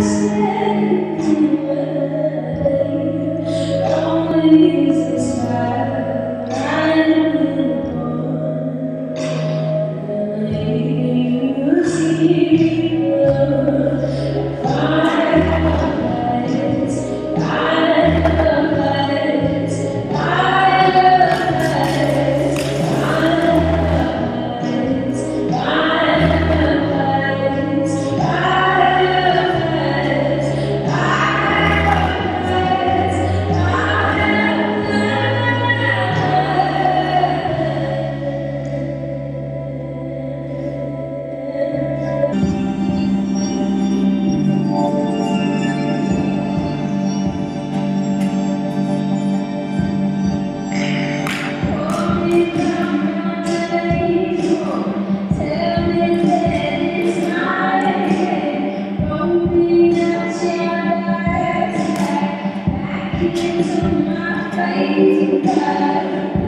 senti Thank you.